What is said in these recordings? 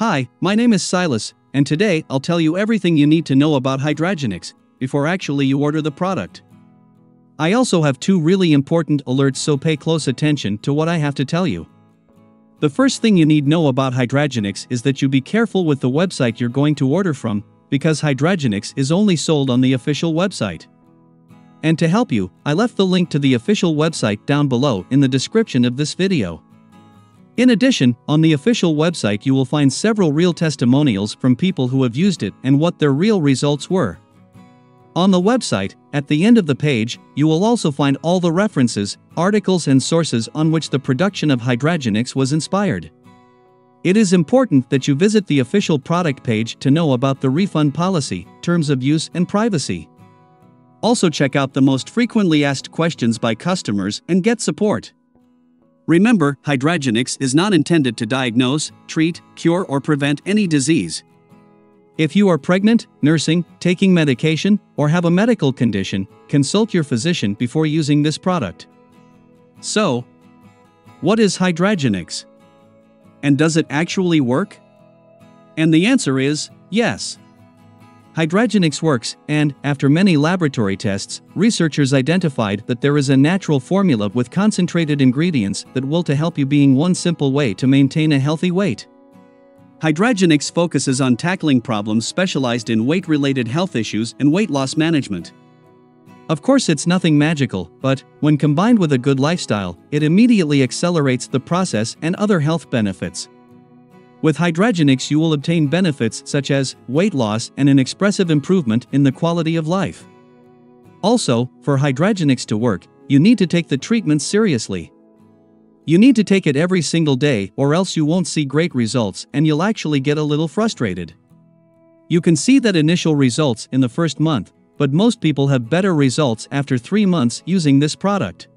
Hi, my name is Silas, and today I'll tell you everything you need to know about Hidragenix before actually you order the product. I also have two really important alerts so pay close attention to what I have to tell you. The first thing you need know about Hidragenix is that you be careful with the website you're going to order from, because Hidragenix is only sold on the official website. And to help you, I left the link to the official website down below in the description of this video. In addition, on the official website you will find several real testimonials from people who have used it and what their real results were. On the website, at the end of the page, you will also find all the references, articles and sources on which the production of Hidragenix was inspired. It is important that you visit the official product page to know about the refund policy, terms of use and privacy. Also check out the most frequently asked questions by customers and get support. Remember, Hidragenix is not intended to diagnose, treat, cure or prevent any disease, if you are pregnant, nursing, taking medication, or have a medical condition, consult your physician before using this product. So, what is Hidragenix? And does it actually work? And the answer is yes. Hidragenix works, and, after many laboratory tests, researchers identified that there is a natural formula with concentrated ingredients that will to help you being one simple way to maintain a healthy weight. Hidragenix focuses on tackling problems specialized in weight related health issues and weight loss management. Of course, it's nothing magical, but, when combined with a good lifestyle, it immediately accelerates the process and other health benefits. With Hidragenix, you will obtain benefits such as weight loss and an expressive improvement in the quality of life. Also, for Hidragenix to work, you need to take the treatment seriously. You need to take it every single day or else you won't see great results and you'll actually get a little frustrated. You can see that initial results in the first month, but most people have better results after 3 months using this product.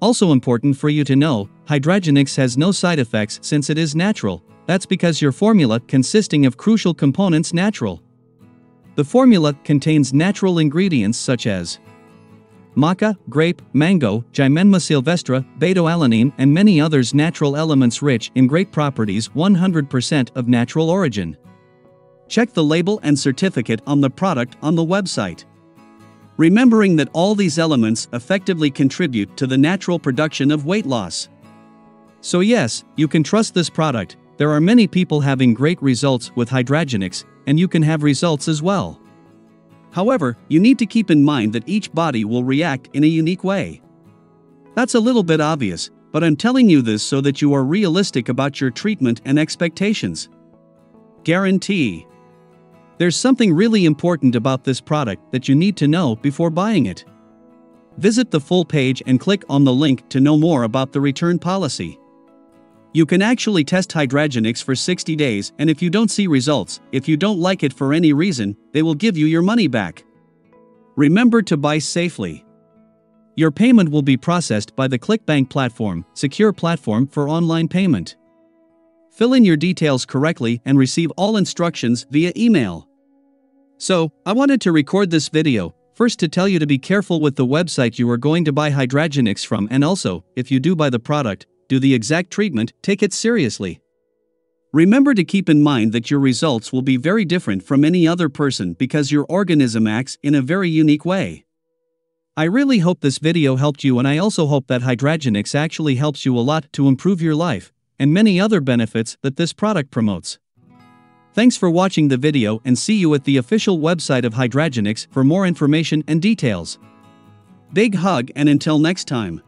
Also important for you to know, Hidragenix has no side effects since it is natural, that's because your formula consisting of crucial components natural. The formula contains natural ingredients such as maca, grape, mango, Gymnema sylvestre, beta-alanine and many others natural elements rich in great properties 100% of natural origin. Check the label and certificate on the product on the website. Remembering that all these elements effectively contribute to the natural production of weight loss. So yes, you can trust this product, there are many people having great results with Hidragenix, and you can have results as well. However, you need to keep in mind that each body will react in a unique way. That's a little bit obvious, but I'm telling you this so that you are realistic about your treatment and expectations. Guarantee. There's something really important about this product that you need to know before buying it. Visit the full page and click on the link to know more about the return policy. You can actually test Hidragenix for 60 days, and if you don't see results, if you don't like it for any reason, they will give you your money back. Remember to buy safely. Your payment will be processed by the ClickBank platform, secure platform for online payment. Fill in your details correctly and receive all instructions via email. So, I wanted to record this video, first to tell you to be careful with the website you are going to buy Hidragenix from and also, if you do buy the product, do the exact treatment, take it seriously. Remember to keep in mind that your results will be very different from any other person because your organism acts in a very unique way. I really hope this video helped you and I also hope that Hidragenix actually helps you a lot to improve your life, and many other benefits that this product promotes. Thanks for watching the video and see you at the official website of Hidragenix for more information and details. Big hug and until next time.